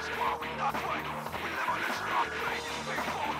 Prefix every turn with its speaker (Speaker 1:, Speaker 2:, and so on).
Speaker 1: That's why we not waiting. We live on this rock, pain is before